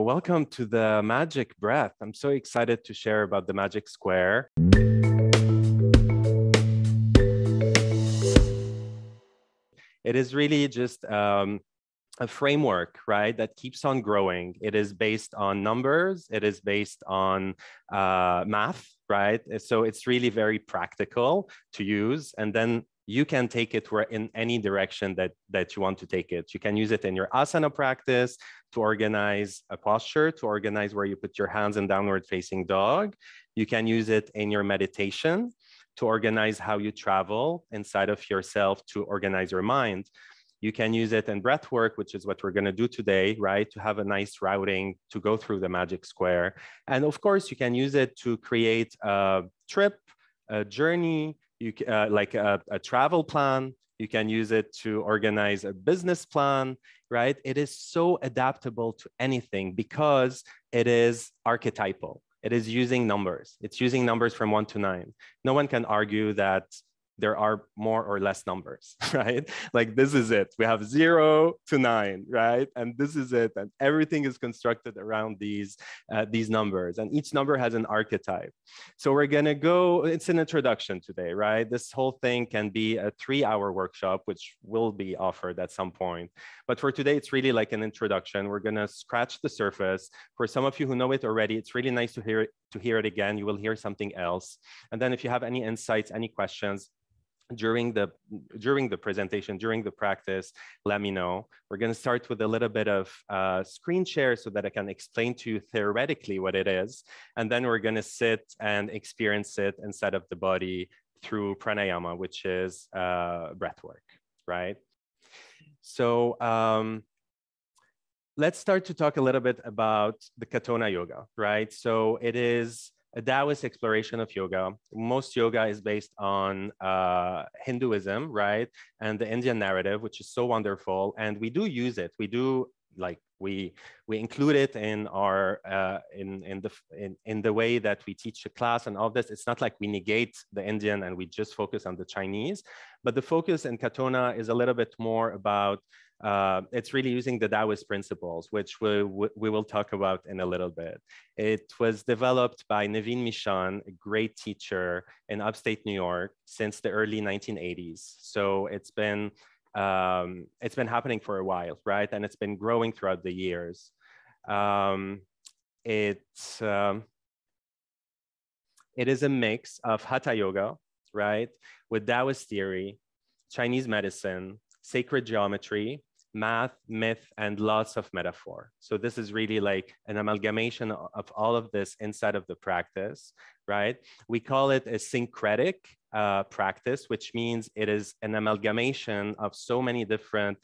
Welcome to the Magic Breath. I'm so excited to share about the Magic Square. It is really just um, a framework, right, that keeps on growing. It is based on numbers, it is based on uh, math, right? So it's really very practical to use. And then you can take it in any direction that, that you want to take it. You can use it in your asana practice to organize a posture, to organize where you put your hands in downward facing dog. You can use it in your meditation to organize how you travel inside of yourself to organize your mind. You can use it in breath work, which is what we're going to do today, right? To have a nice routing to go through the magic square. And of course, you can use it to create a trip, a journey, you uh, like a, a travel plan. You can use it to organize a business plan, right? It is so adaptable to anything because it is archetypal. It is using numbers. It's using numbers from one to nine. No one can argue that there are more or less numbers, right? Like this is it. We have zero to nine, right? And this is it. And everything is constructed around these, uh, these numbers. And each number has an archetype. So we're gonna go, it's an introduction today, right? This whole thing can be a three hour workshop, which will be offered at some point. But for today, it's really like an introduction. We're gonna scratch the surface. For some of you who know it already, it's really nice to hear it, to hear it again. You will hear something else. And then if you have any insights, any questions, during the during the presentation during the practice let me know. We're going to start with a little bit of uh, screen share so that i can explain to you theoretically what it is. And then we're going to sit and experience it inside of the body through pranayama which is uh, breath work right? So um, let's start to talk a little bit about the Katonah yoga right? So it is a Taoist exploration of yoga. Most yoga is based on uh, Hinduism, right? And the Indian narrative, which is so wonderful. And we do use it. We do like we we include it in our uh, in in the in, in the way that we teach the class and all this it's not like we negate the indian and we just focus on the chinese but the focus in Katonah is a little bit more about uh, it's really using the Taoist principles, which we, we will talk about in a little bit. It was developed by Nevine Michaan, a great teacher in upstate New York since the early 1980s. So it's been, um, it's been happening for a while, right? And it's been growing throughout the years. Um, it, um, it is a mix of Hatha Yoga, right? With Taoist theory, Chinese medicine, sacred geometry, math, myth, and lots of metaphor. So this is really like an amalgamation of all of this inside of the practice, right? We call it a syncretic uh, practice, which means it is an amalgamation of so many different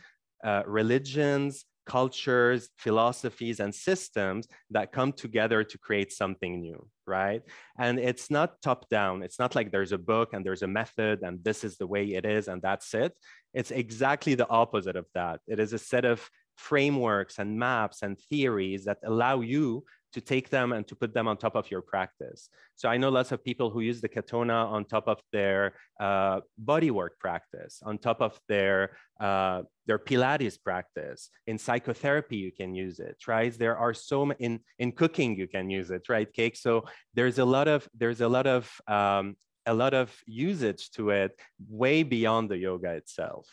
uh, religions, cultures, philosophies, and systems that come together to create something new, right? And it's not top down. It's not like there's a book and there's a method and this is the way it is and that's it. It's exactly the opposite of that. It is a set of frameworks and maps and theories that allow you to take them and to put them on top of your practice. So I know lots of people who use the Katonah on top of their uh, bodywork practice, on top of their uh, their Pilates practice. In psychotherapy, you can use it, right? There are so many, in in cooking you can use it, right, Cake? So there's a lot of there's a lot of um, a lot of usage to it way beyond the yoga itself.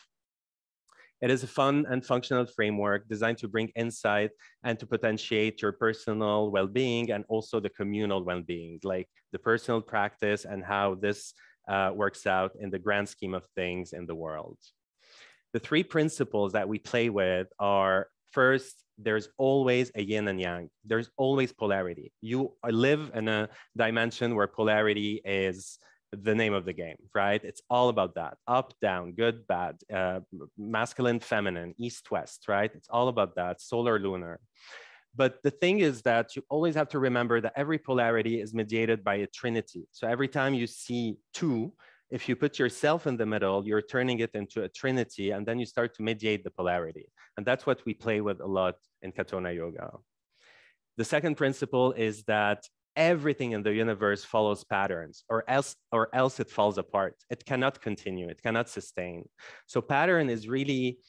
It is a fun and functional framework designed to bring insight and to potentiate your personal well-being and also the communal well-being, like the personal practice and how this uh, works out in the grand scheme of things in the world. The three principles that we play with are first, there's always a yin and yang. There's always polarity. You live in a dimension where polarity is the name of the game, right? It's all about that up, down, good, bad, uh, masculine, feminine, east, west, right? It's all about that, solar, lunar. But the thing is that you always have to remember that every polarity is mediated by a trinity. So every time you see two, if you put yourself in the middle, you're turning it into a trinity, and then you start to mediate the polarity. And that's what we play with a lot in Katonah Yoga. The second principle is that everything in the universe follows patterns or else or else it falls apart it cannot continue it cannot sustain so pattern is really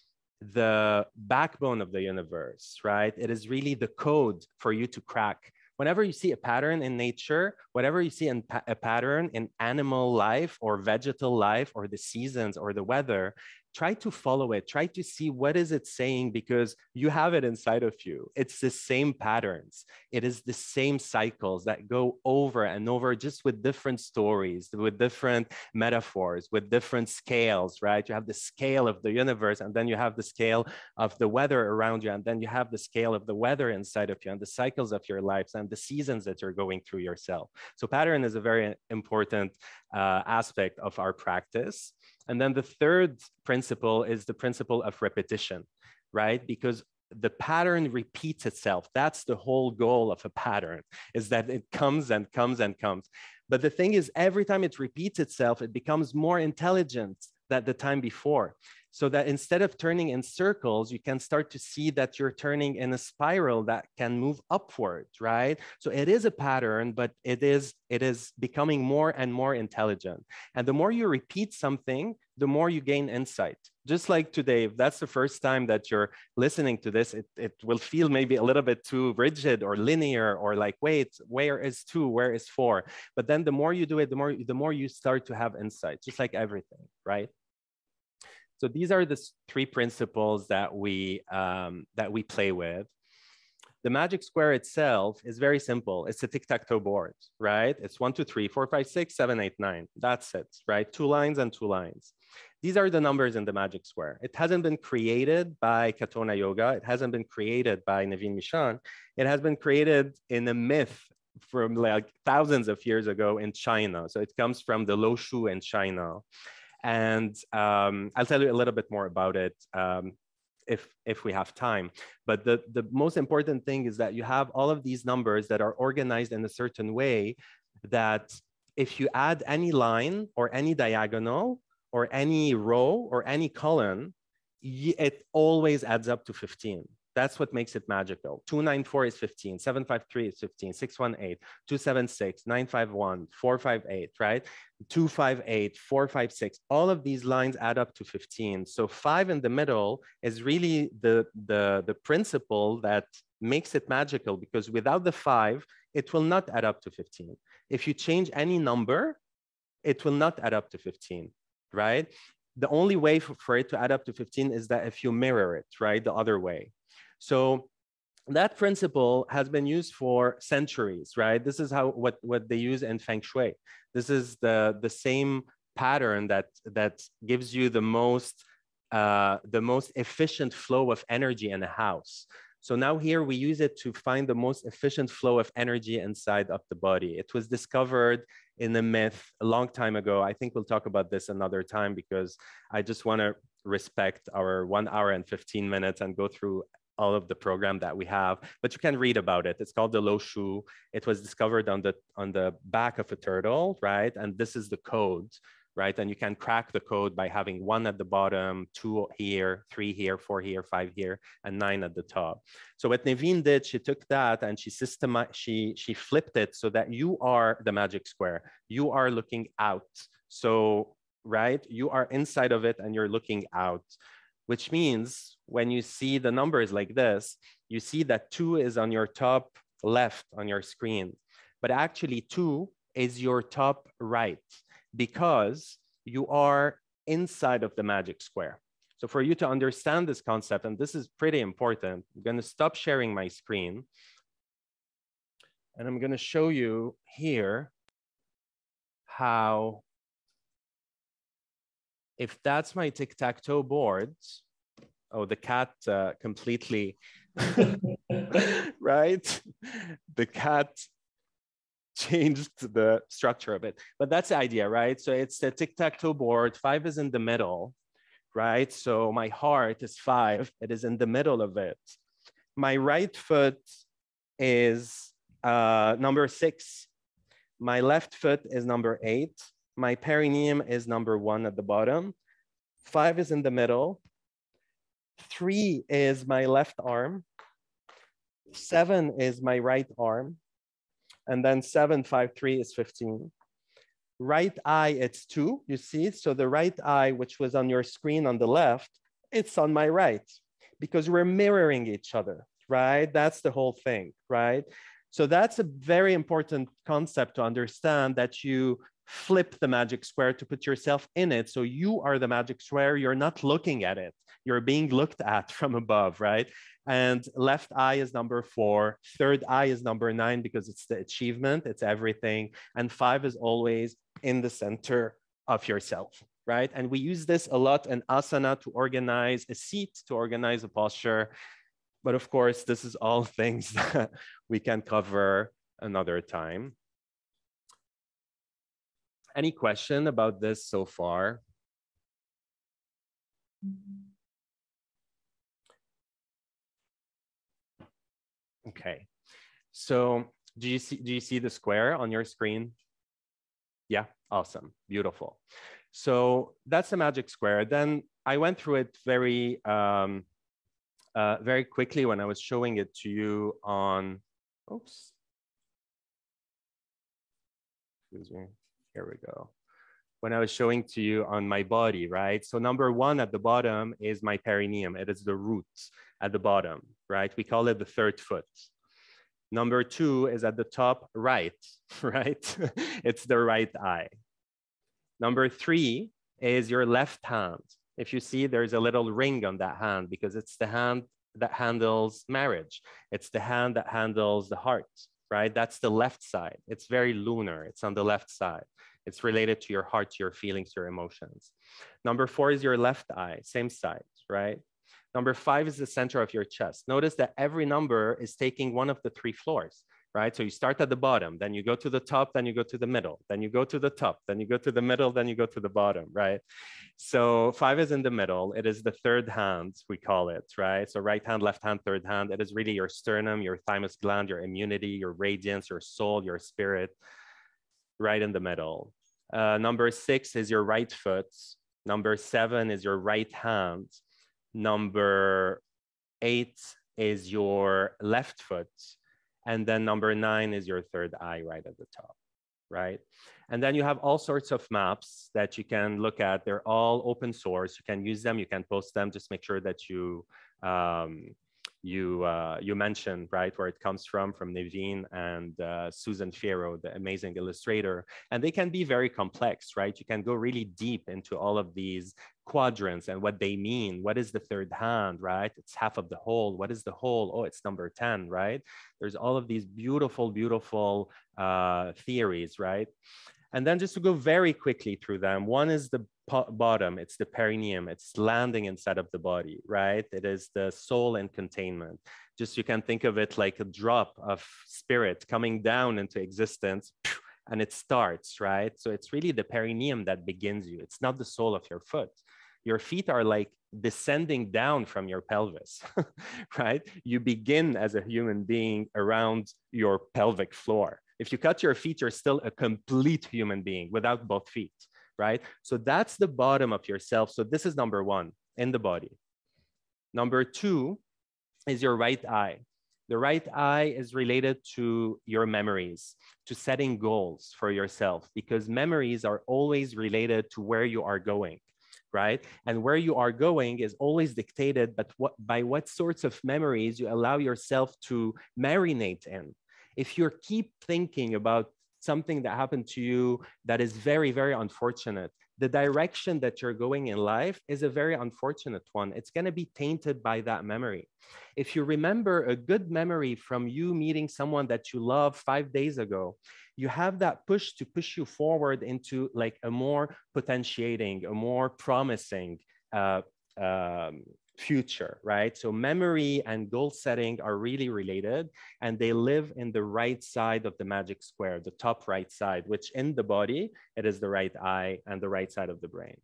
the backbone of the universe, right? It is really the code for you to crack. Whenever you see a pattern in nature, whatever you see in pa a pattern in animal life or vegetal life or the seasons or the weather, try to follow it. Try to see what is it saying because you have it inside of you. It's the same patterns. It is the same cycles that go over and over just with different stories with different metaphors with different scales right? You have the scale of the universe and then you have the scale of the weather around you and then you have the scale of the weather inside of you and the cycles of your lives and the seasons that you're going through yourself. So pattern is a very important uh, aspect of our practice and then the third principle is the principle of repetition, right? Because the pattern repeats itself. That's the whole goal of a pattern, is that it comes and comes and comes. But the thing is, every time it repeats itself, it becomes more intelligent than the time before so that instead of turning in circles, you can start to see that you're turning in a spiral that can move upwards, right? So it is a pattern, but it is, it is becoming more and more intelligent. And the more you repeat something, the more you gain insight. Just like today, if that's the first time that you're listening to this, it, it will feel maybe a little bit too rigid or linear or like, wait, where is two, where is four? But then the more you do it, the more, the more you start to have insight, just like everything, right? So these are the three principles that we, um, that we play with. The magic square itself is very simple. It's a tic-tac-toe board, right? It's one, two, three, four, five, six, seven, eight, nine. That's it, right? Two lines and two lines. These are the numbers in the magic square. It hasn't been created by Katonah Yoga. It hasn't been created by Nevine Michaan. It has been created in a myth from like thousands of years ago in China. So it comes from the Lo Shu in China. And um, I'll tell you a little bit more about it um, if, if we have time. But the, the most important thing is that you have all of these numbers that are organized in a certain way that if you add any line or any diagonal or any row or any column, it always adds up to 15. That's what makes it magical. 294 is 15, 753 is 15, 618, 276, 951, 458, right? 258, 456, all of these lines add up to 15. So five in the middle is really the, the, the principle that makes it magical because without the five, it will not add up to 15. If you change any number, it will not add up to 15, right? The only way for, for it to add up to 15 is that if you mirror it, right, the other way. So that principle has been used for centuries, right? This is how what, what they use in Feng Shui. This is the, the same pattern that, that gives you the most, uh, the most efficient flow of energy in a house. So now here we use it to find the most efficient flow of energy inside of the body. It was discovered in the myth a long time ago. I think we'll talk about this another time because I just want to respect our one hour and 15 minutes and go through all of the program that we have, but you can read about it. It's called the Lo Shu. It was discovered on the on the back of a turtle, right? And this is the code, right? And you can crack the code by having one at the bottom, two here, three here, four here, five here, and nine at the top. So what Nevine did, she took that and she systemized, she she flipped it so that you are the magic square. You are looking out. So right, you are inside of it and you're looking out which means when you see the numbers like this, you see that two is on your top left on your screen, but actually two is your top right because you are inside of the magic square. So for you to understand this concept, and this is pretty important, I'm gonna stop sharing my screen and I'm gonna show you here how if that's my tic-tac-toe board, oh, the cat uh, completely, right? The cat changed the structure of it. But that's the idea, right? So it's a tic-tac-toe board. Five is in the middle, right? So my heart is five. It is in the middle of it. My right foot is uh, number six. My left foot is number eight. My perineum is number one at the bottom. Five is in the middle. Three is my left arm. Seven is my right arm. And then seven, five, three is 15. Right eye, it's two, you see? So the right eye, which was on your screen on the left, It's on my right because we're mirroring each other, right? That's the whole thing, right? So that's a very important concept to understand that you flip the magic square to put yourself in it. So you are the magic square. You're not looking at it. You're being looked at from above, right? And left eye is number four. Third eye is number nine because it's the achievement, it's everything. And five is always in the center of yourself, right? And we use this a lot in asana to organize a seat, to organize a posture. But of course, this is all things that we can cover another time. Any question about this so far? Mm-hmm. Okay, so do you see do you see the square on your screen? Yeah, awesome, beautiful. So that's the magic square. Then I went through it very um, uh, very quickly when I was showing it to you on. Oops. Excuse me. Here we go. When I was showing to you on my body, right? So number one at the bottom is my perineum. It is the root at the bottom, right? We call it the third foot. Number two is at the top right, right? it's the right eye. Number three is your left hand. If you see, there's a little ring on that hand because it's the hand that handles marriage. It's the hand that handles the heart, right? That's the left side. It's very lunar. It's on the left side. It's related to your heart, your feelings, your emotions. Number four is your left eye, same side, right? Number five is the center of your chest. Notice that every number is taking one of the three floors right? So you start at the bottom, then you go to the top, then you go to the middle, then you go to the top, then you go to the middle, then you go to the bottom, right? So five is in the middle. It is the third hand, we call it, right? So right hand, left hand, third hand. It is really your sternum, your thymus gland, your immunity, your radiance, your soul, your spirit, right in the middle. Uh, number six is your right foot. Number seven is your right hand. Number eight is your left foot. And then number nine is your third eye right at the top, right? And then you have all sorts of maps that you can look at. They're all open source. You can use them, you can post them. Just make sure that you um, you uh, you mentioned right where it comes from from Nevine and uh, Susan Fierro, the amazing illustrator, and they can be very complex, right? You can go really deep into all of these quadrants and what they mean. What is the third hand, right? It's half of the whole. What is the whole? Oh, it's number ten, right? There's all of these beautiful, beautiful uh, theories, right? And then just to go very quickly through them, one is the bottom, it's the perineum, it's landing inside of the body, right? It is the soul and containment. Just you can think of it like a drop of spirit coming down into existence and it starts, right? So it's really the perineum that begins you. It's not the sole of your foot. Your feet are like descending down from your pelvis, right? You begin as a human being around your pelvic floor. If you cut your feet, you're still a complete human being without both feet, right? So that's the bottom of yourself. So this is number one in the body. Number two is your right eye. The right eye is related to your memories, to setting goals for yourself, because memories are always related to where you are going, right? And where you are going is always dictated but what, by what sorts of memories you allow yourself to marinate in if you keep thinking about something that happened to you that is very, very unfortunate, the direction that you're going in life is a very unfortunate one. It's going to be tainted by that memory. If you remember a good memory from you meeting someone that you love five days ago, you have that push to push you forward into like a more potentiating, a more promising uh, um, future, right? So memory and goal setting are really related and they live in the right side of the magic square, the top right side, which in the body, it is the right eye and the right side of the brain.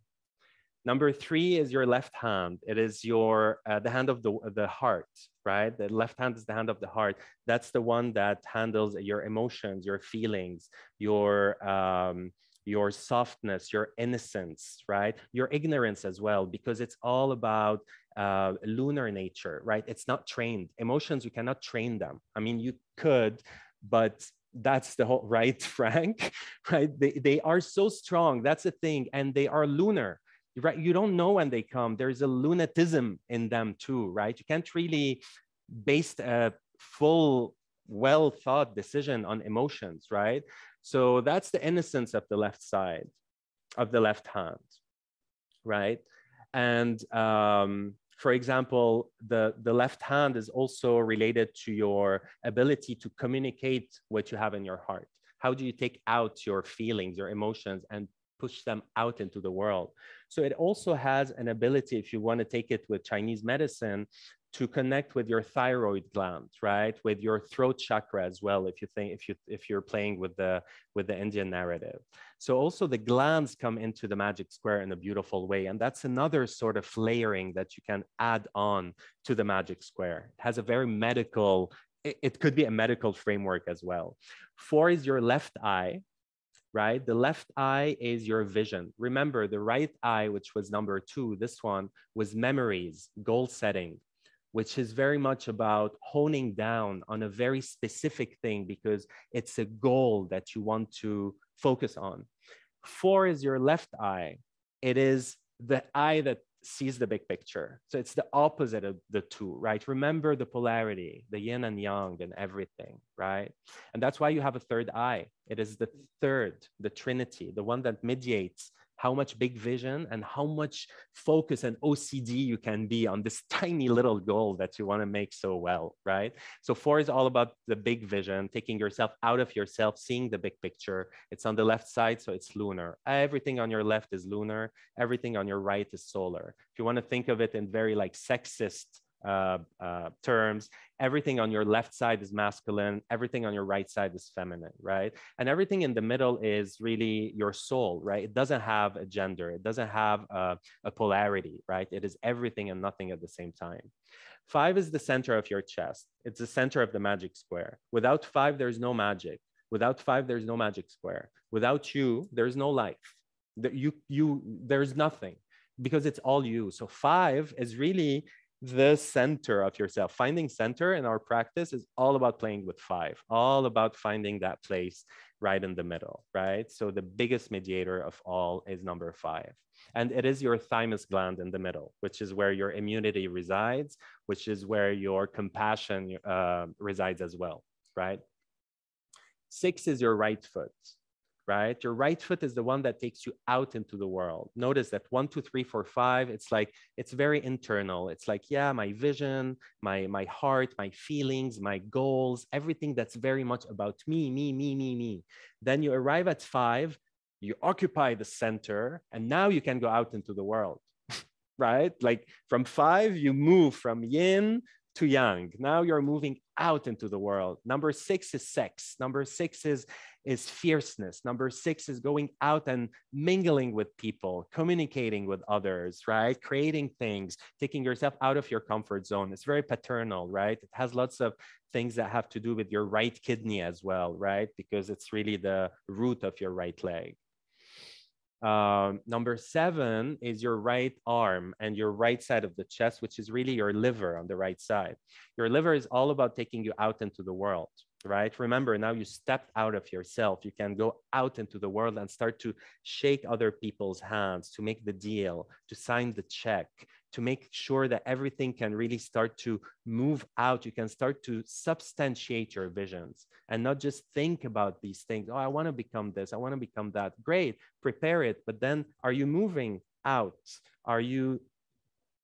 Number three is your left hand. It is your, uh, the hand of the, the heart, right? The left hand is the hand of the heart. That's the one that handles your emotions, your feelings, your, um, your softness, your innocence, right? Your ignorance as well, because it's all about uh, lunar nature, right? It's not trained. Emotions, you cannot train them. I mean, you could, but that's the whole right, Frank, right? They, they are so strong. That's the thing. And they are lunar. Right? You don't know when they come. There's a lunatism in them too, right? You can't really base a full, well thought decision on emotions, right? So that's the innocence of the left side, of the left hand, right? And um, for example, the, the left hand is also related to your ability to communicate what you have in your heart. How do you take out your feelings, your emotions, and push them out into the world? So it also has an ability, if you want to take it with Chinese medicine, to connect with your thyroid gland right? With your throat chakra as well if you think if you if you're playing with the with the indian narrative. So also the glands come into the magic square in a beautiful way and that's another sort of layering that you can add on to the magic square. It has a very medical it, it could be a medical framework as well. Four is your left eye right? The left eye is your vision. Remember, the right eye, which was number two, this one was memories, goal setting, which is very much about honing down on a very specific thing because it's a goal that you want to focus on. Four is your left eye. It is the eye that sees the big picture. So it's the opposite of the two, right? Remember the polarity, the yin and yang and everything, right? And that's why you have a third eye. It is the third, the trinity, the one that mediates how much big vision and how much focus and OCD you can be on this tiny little goal that you want to make so well, right? So four is all about the big vision, taking yourself out of yourself, seeing the big picture. It's on the left side, so it's lunar. Everything on your left is lunar. Everything on your right is solar. If you want to think of it in very like sexist uh, uh, terms. Everything on your left side is masculine, everything on your right side is feminine, right? And everything in the middle is really your soul, right? It doesn't have a gender, it doesn't have a, a polarity, right? It is everything and nothing at the same time. Five is the center of your chest, it's the center of the magic square. Without five, there's no magic. Without five, there's no magic square. Without you, there's no life. That you, you, there's nothing because it's all you. So five is really the center of yourself. Finding center in our practice is all about playing with five, all about finding that place right in the middle, right? So the biggest mediator of all is number five. And it is your thymus gland in the middle, which is where your immunity resides, which is where your compassion uh, resides as well, right? Six is your right foot right? Your right foot is the one that takes you out into the world. Notice that one, two, three, four, five, it's like, it's very internal. It's like, yeah, my vision, my, my heart, my feelings, my goals, everything that's very much about me, me, me, me, me. Then you arrive at five, you occupy the center, and now you can go out into the world, right? Like from five, you move from yin to yang. Now you're moving out into the world. Number six is sex. Number six is is fierceness. Number six is going out and mingling with people, communicating with others, right? Creating things, taking yourself out of your comfort zone. It's very paternal, right? It has lots of things that have to do with your right kidney as well, right? Because it's really the root of your right leg. Um, number seven is your right arm and your right side of the chest, which is really your liver on the right side. Your liver is all about taking you out into the world, right? Remember, now you stepped out of yourself. You can go out into the world and start to shake other people's hands, to make the deal, to sign the check, to make sure that everything can really start to move out. You can start to substantiate your visions and not just think about these things. Oh, I want to become this, I want to become that. Great, prepare it. But then are you moving out? Are you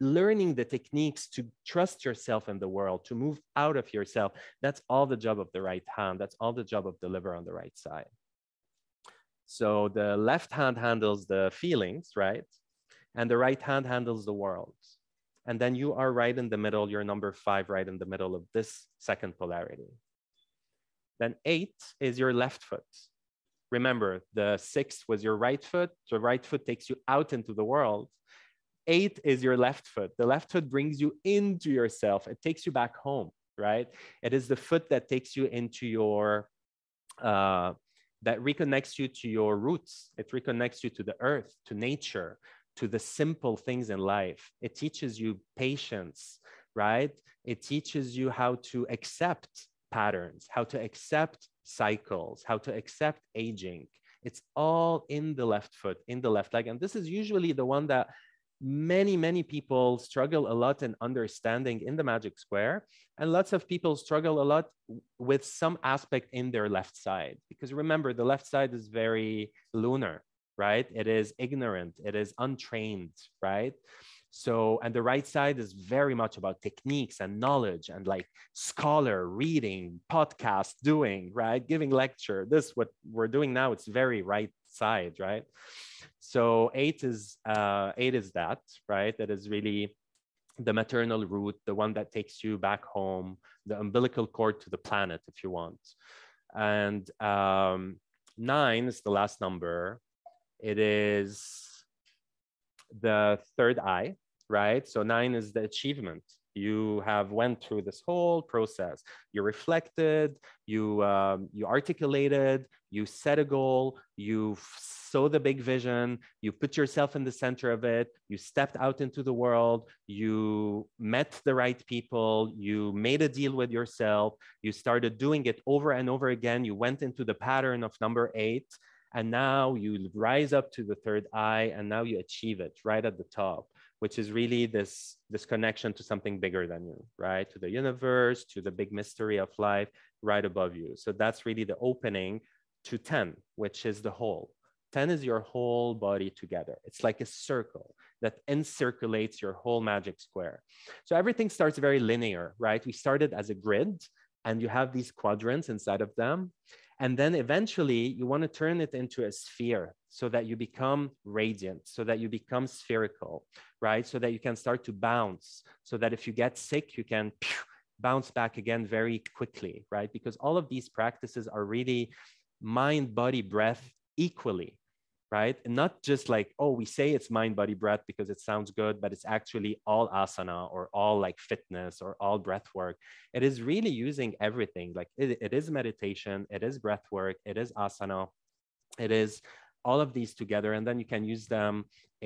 learning the techniques to trust yourself in the world, to move out of yourself. That's all the job of the right hand. That's all the job of the liver on the right side. So the left hand handles the feelings, right? And the right hand handles the world. And then you are right in the middle, you're number five, right in the middle of this second polarity. Then eight is your left foot. Remember, the six was your right foot. The right foot takes you out into the world. Eight is your left foot. The left foot brings you into yourself. It takes you back home, right? It is the foot that takes you into your, uh, that reconnects you to your roots. It reconnects you to the earth, to nature, to the simple things in life. It teaches you patience, right? It teaches you how to accept patterns, how to accept cycles, how to accept aging. It's all in the left foot, in the left leg. And this is usually the one that many, many people struggle a lot in understanding in the magic square. And lots of people struggle a lot with some aspect in their left side. Because remember, the left side is very lunar, right? It is ignorant, it is untrained, right? So, and the right side is very much about techniques and knowledge and like scholar reading, podcast doing, right? Giving lecture. This, what we're doing now, it's very right side, right? So eight is uh, eight is that, right? That is really the maternal root, the one that takes you back home, the umbilical cord to the planet, if you want. And um, nine is the last number. It is the third eye, right? So nine is the achievement. You have went through this whole process. You reflected, you um, you articulated, you set a goal, you saw the big vision, you put yourself in the center of it, you stepped out into the world, you met the right people, you made a deal with yourself, you started doing it over and over again. You went into the pattern of number eight, and now you rise up to the third eye, and now you achieve it right at the top which is really this, this connection to something bigger than you, right? To the universe, to the big mystery of life right above you. So that's really the opening to 10, which is the whole. 10 is your whole body together. It's like a circle that encirculates your whole magic square. So everything starts very linear, right? We started as a grid and you have these quadrants inside of them. And then eventually you want to turn it into a sphere so that you become radiant, so that you become spherical, right? So that you can start to bounce, so that if you get sick, you can bounce back again very quickly, right? Because all of these practices are really mind, body, breath equally, right? And not just like, oh, we say it's mind, body, breath because it sounds good, but it's actually all asana or all like fitness or all breath work. It is really using everything. Like it, it is meditation, it is breath work, it is asana, it is all of these together, and then you can use them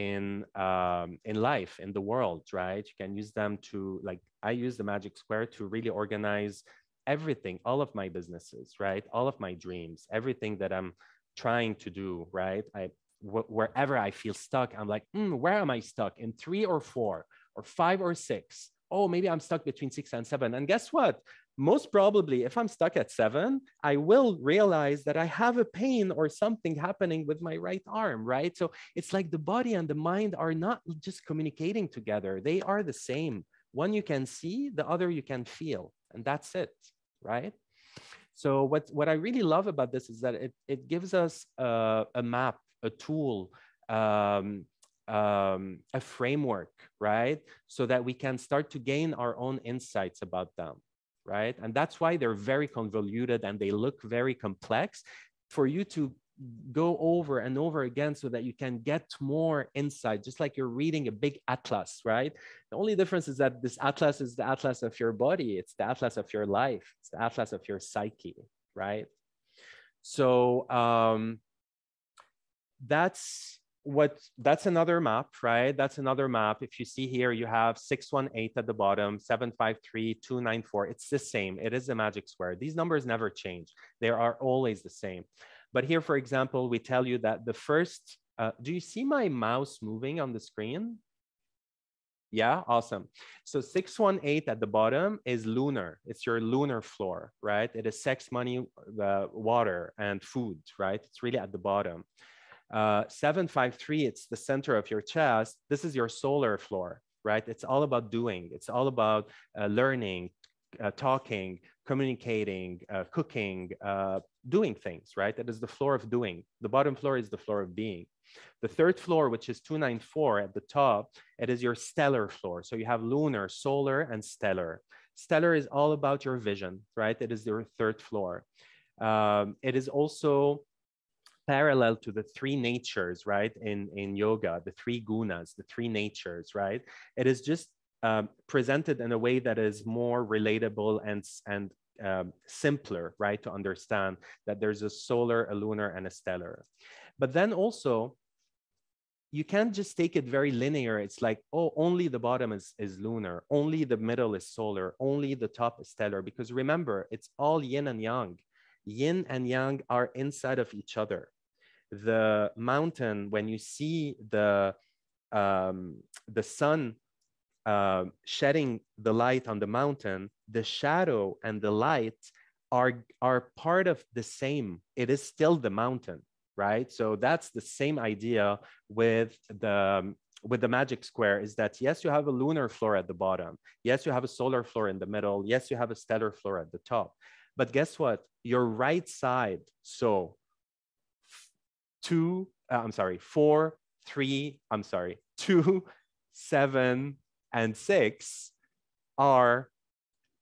in um, in life, in the world, right? You can use them to like I use the magic square to really organize everything, all of my businesses, right? All of my dreams, everything that I'm trying to do, right? I wherever I feel stuck, I'm like, mm, where am I stuck? In three or four or five or six? Oh, maybe I'm stuck between six and seven. And guess what? Most probably, if I'm stuck at seven, I will realize that I have a pain or something happening with my right arm, right? So it's like the body and the mind are not just communicating together, they are the same. One you can see, the other you can feel, and that's it, right? So what, what I really love about this is that it, it gives us a map, a tool, um, um, a framework, right? So that we can start to gain our own insights about them, right? And that's why they're very convoluted and they look very complex for you to go over and over again so that you can get more insight, just like you're reading a big atlas, right? The only difference is that this atlas is the atlas of your body, it's the atlas of your life, it's the atlas of your psyche, right? So um, that's what that's another map, right? That's another map. If you see here, you have 618 at the bottom, 753, 294. It's the same. It is a magic square. These numbers never change. They are always the same. But here, for example, we tell you that the first, uh, do you see my mouse moving on the screen? Yeah, awesome. So 618 at the bottom is lunar. It's your lunar floor, right? It is sex, money, uh, water, and food, right? It's really at the bottom. Uh, 753, it's the center of your chest. This is your solar floor, right? It's all about doing. It's all about uh, learning, uh, talking, communicating, uh, cooking, uh, doing things, right? That is the floor of doing. The bottom floor is the floor of being. The third floor, which is 294 at the top, it is your stellar floor. So you have lunar, solar, and stellar. Stellar is all about your vision, right? It is your third floor. Um, it is also parallel to the three natures, right? In, in yoga, the three gunas, the three natures, right? It is just um, presented in a way that is more relatable and, and um, simpler, right, to understand that there's a solar, a lunar, and a stellar. But then also, you can't just take it very linear. It's like, oh, only the bottom is, is lunar, only the middle is solar, only the top is stellar. Because remember, it's all yin and yang. Yin and yang are inside of each other. The mountain, when you see the, um, the sun uh, shedding the light on the mountain, the shadow and the light are, are part of the same. It is still the mountain, right? So that's the same idea with the, with the magic square is that yes, you have a lunar floor at the bottom. Yes, you have a solar floor in the middle. Yes, you have a stellar floor at the top. But guess what? Your right side, so two, uh, I'm sorry, four, three, I'm sorry, two, seven, and six are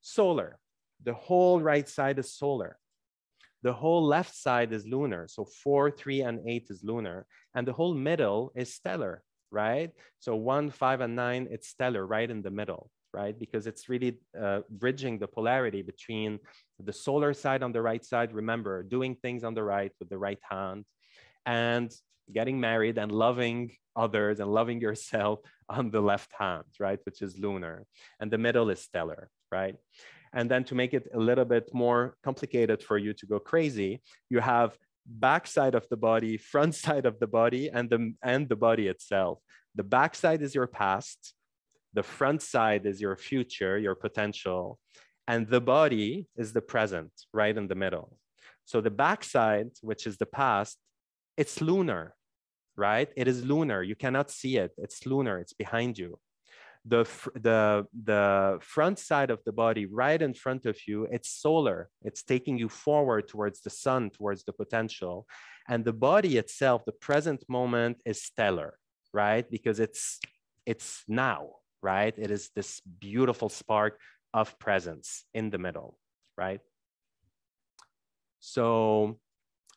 solar. The whole right side is solar. The whole left side is lunar. So four, three, and eight is lunar. And the whole middle is stellar, right? So one, five, and nine, it's stellar right in the middle, right? Because it's really uh, bridging the polarity between the solar side on the right side. Remember, doing things on the right with the right hand and getting married and loving others and loving yourself on the left hand, right? Which is lunar. And the middle is stellar, right? And then to make it a little bit more complicated for you to go crazy, you have back side of the body, front side of the body, and the, and the body itself. The back side is your past. The front side is your future, your potential. And the body is the present, right in the middle. So the backside, which is the past, it's lunar, right? It is lunar. You cannot see it. It's lunar. It's behind you the, the, the front side of the body right in front of you, it's solar. It's taking you forward towards the sun, towards the potential. And the body itself, the present moment is stellar, right? Because it's, it's now, right? It is this beautiful spark of presence in the middle, right? So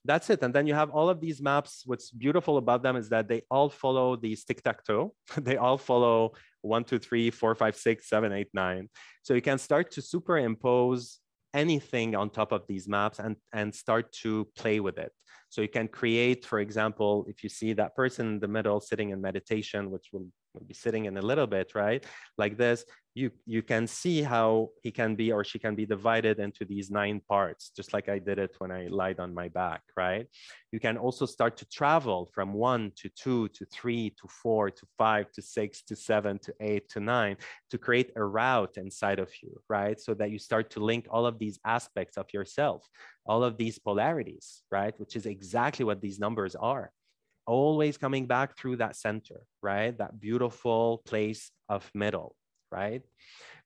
that's it. And then you have all of these maps. What's beautiful about them is that they all follow the tic-tac-toe. they all follow one, two, three, four, five, six, seven, eight, nine. So you can start to superimpose anything on top of these maps and, and start to play with it. So you can create, for example, if you see that person in the middle sitting in meditation, which will, will be sitting in a little bit, right? Like this, you, you can see how he can be or she can be divided into these nine parts, just like I did it when I lied on my back, right? You can also start to travel from one to two to three to four to five to six to seven to eight to nine to create a route inside of you, right? So that you start to link all of these aspects of yourself, all of these polarities, right? Which is exactly what these numbers are always coming back through that center, right? That beautiful place of middle right?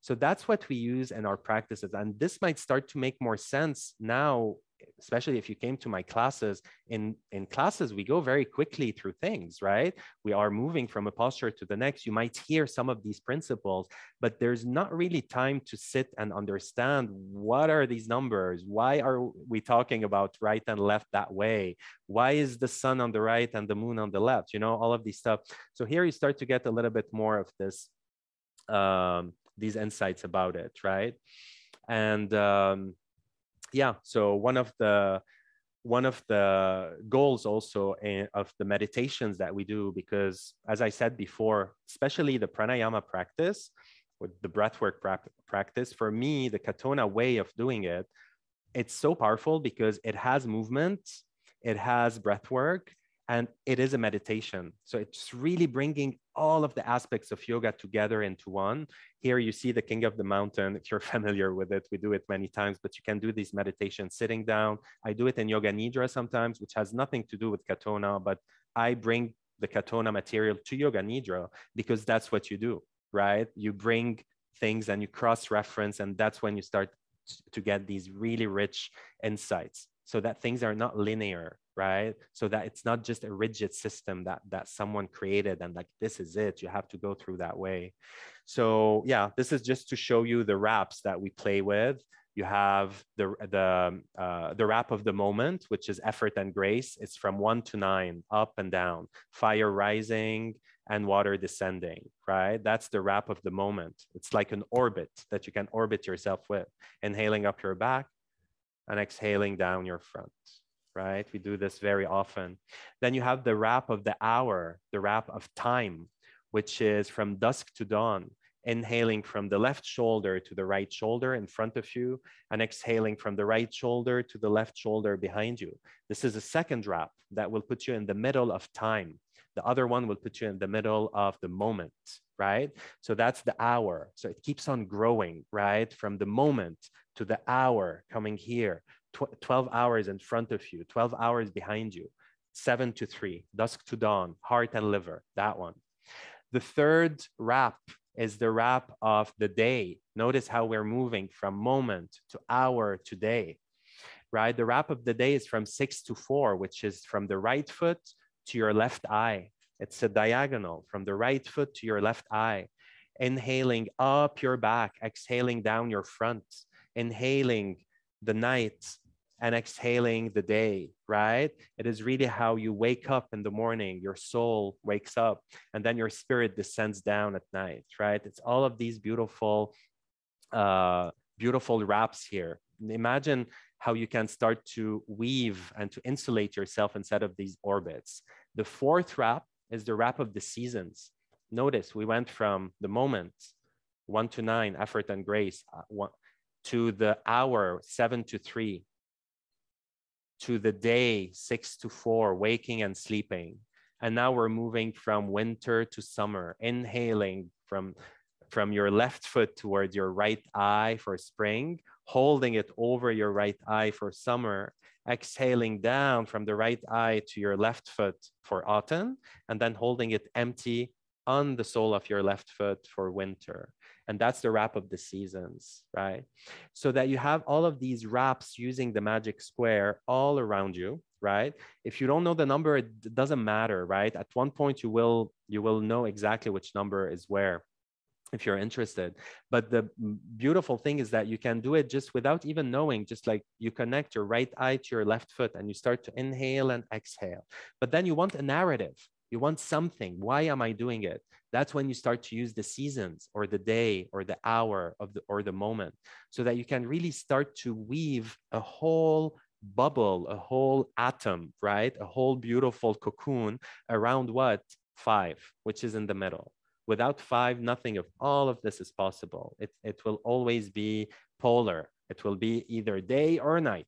So that's what we use in our practices. And this might start to make more sense now, especially if you came to my classes. In, in classes, we go very quickly through things, right? We are moving from a posture to the next. You might hear some of these principles, but there's not really time to sit and understand what are these numbers? Why are we talking about right and left that way? Why is the sun on the right and the moon on the left? You know, all of these stuff. So here you start to get a little bit more of this um, these insights about it, right? And um, yeah, so one of the one of the goals also of the meditations that we do, because as I said before, especially the pranayama practice with the breathwork practice, for me, the Katonah way of doing it, it's so powerful because it has movement, it has breath work, and it is a meditation. So it's really bringing all of the aspects of yoga together into one. Here you see the King of the Mountain. If you're familiar with it, we do it many times, but you can do these meditations sitting down. I do it in Yoga Nidra sometimes, which has nothing to do with Katonah, but I bring the Katonah material to Yoga Nidra because that's what you do, right? You bring things and you cross reference, and that's when you start to get these really rich insights so that things are not linear right? So that it's not just a rigid system that that someone created and like this is it you have to go through that way. So yeah this is just to show you the wraps that we play with. You have the the uh, the wrap of the moment which is effort and grace. It's from one to nine up and down fire rising and water descending right? That's the wrap of the moment. It's like an orbit that you can orbit yourself with inhaling up your back and exhaling down your front right? We do this very often. Then you have the wrap of the hour, the wrap of time, which is from dusk to dawn. inhaling from the left shoulder to the right shoulder in front of you, and exhaling from the right shoulder to the left shoulder behind you. This is a second wrap that will put you in the middle of time. The other one will put you in the middle of the moment, right? So that's the hour. So it keeps on growing, right? From the moment to the hour coming here, tw 12 hours in front of you, 12 hours behind you, seven to three, dusk to dawn, heart and liver, that one. The third wrap is the wrap of the day. Notice how we're moving from moment to hour to day, right? The wrap of the day is from six to four, which is from the right foot to your left eye. It's a diagonal from the right foot to your left eye. Inhaling up your back, exhaling down your front, inhaling the night and exhaling the day, right? It is really how you wake up in the morning, your soul wakes up, and then your spirit descends down at night, right? It's all of these beautiful, uh, beautiful wraps here. Imagine how you can start to weave and to insulate yourself inside of these orbits. The fourth wrap is the wrap of the seasons. Notice we went from the moment, one to nine, effort and grace, uh, one, to the hour, seven to three, to the day, six to four, waking and sleeping. And now we're moving from winter to summer, inhaling from, from your left foot towards your right eye for spring, holding it over your right eye for summer, exhaling down from the right eye to your left foot for autumn, and then holding it empty on the sole of your left foot for winter. And that's the wrap of the seasons, right? So that you have all of these wraps using the magic square all around you, right? If you don't know the number, it doesn't matter, right? At one point you will you will know exactly which number is where if you're interested. But the beautiful thing is that you can do it just without even knowing, just like you connect your right eye to your left foot and you start to inhale and exhale. But then you want a narrative. You want something. Why am I doing it? That's when you start to use the seasons or the day or the hour of the or the moment so that you can really start to weave a whole bubble, a whole atom, right? A whole beautiful cocoon around what? Five, which is in the middle. Without five, nothing of all of this is possible. It, it will always be polar. It will be either day or night.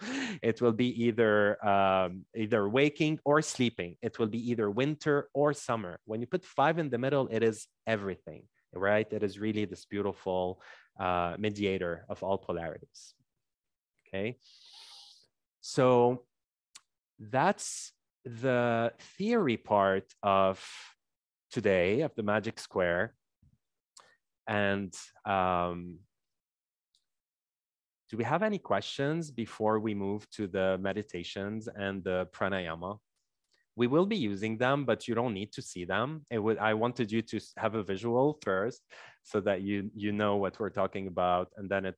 it will be either um, either waking or sleeping. It will be either winter or summer. When you put five in the middle, it is everything, right? It is really this beautiful uh, mediator of all polarities. Okay, so that's the theory part of today of the magic square. And um, do we have any questions before we move to the meditations and the pranayama? We will be using them, but you don't need to see them. It would, I wanted you to have a visual first so that you, you know what we're talking about, and then it,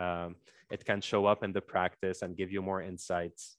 um, it can show up in the practice and give you more insights.